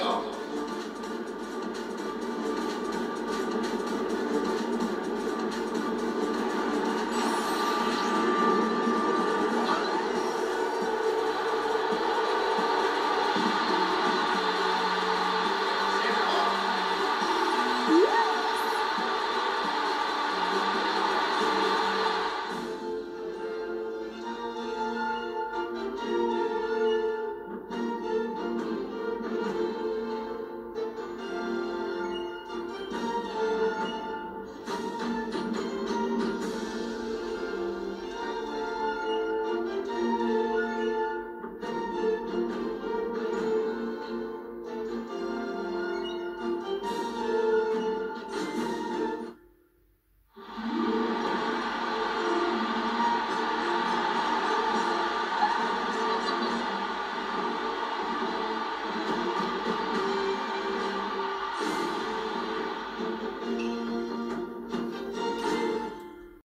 know.